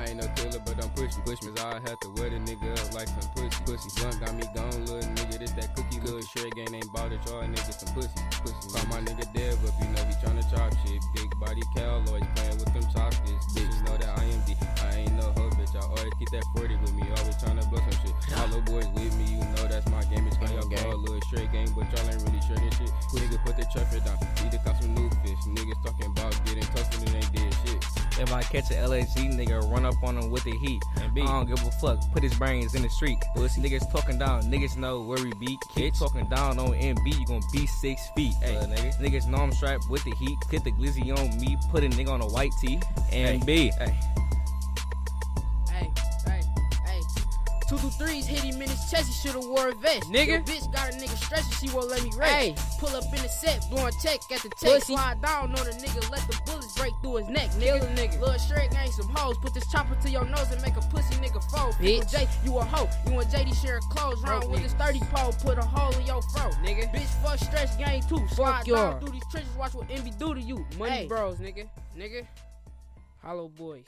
I ain't no killer, but don't push me. Push me, I had to wet a nigga up like some pussy. Pussy blunt got me gone, little nigga. This that cookie, little shred gang ain't bought it. Y'all niggas some pussy. Pussy. Call my nigga dead, but you know he tryna chop shit. Big body cow, always playing with them chopsticks. Bitches know that I am D. I ain't no hoe, bitch. I always keep that 40 with me. Always tryna blow some shit. All the boys with me, you know that's my game. If I catch a LSG nigga, run up on him with the heat. And. I don't give a fuck. Put his brains in the street. Pussy niggas talking down. Niggas know where we be. Kid talking down on MB. You gon' be six feet. Hey, Little nigga. niggas know I'm strapped with the heat. Get the glizzy on me. Put a nigga on a white tee. And Hey. B. Hey, Two through threes hit him in his chest, he should've wore a vest. Nigga. Your bitch got a nigga stressing, she won't let me rest. Hey. Pull up in the set, blowing tech at the tech. Slide down on the nigga, let the bullets break through his neck. Kill Nigga, a nigga. Lil Shrek ain't some hoes. Put this chopper to your nose and make a pussy nigga fold. Bitch. J, you a hoe. You and JD share clothes. Round with this 30 pole, put a hole in your throat. Nigga. Bitch, fuck Stretch Gang too. Slide down through these trenches, watch what MB do to you. Money Hey. bros, nigga. Nigga. Hollow boys.